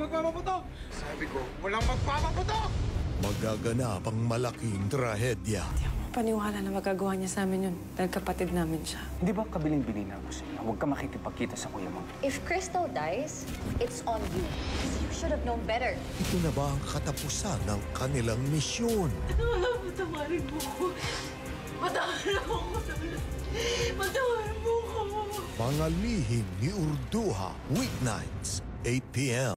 Walang! Sabi ko, walang magpapaputok! Magaganap ang malaking trahedya. Paniwala na magagawa niya sa amin yun dahil kapatid namin siya. Hindi ba kabiling-bilin ako sa inyo? Huwag ka makikipagkita sa kuya mo. If Crystal dies, it's on you. You should have known better. Ito na ba ang katapusan ng kanilang misyon? Patawarin mo ko. Patawarin mo ko. Patawarin mo ko. Mga lihim ni Urduha, weeknights, 8 p.m.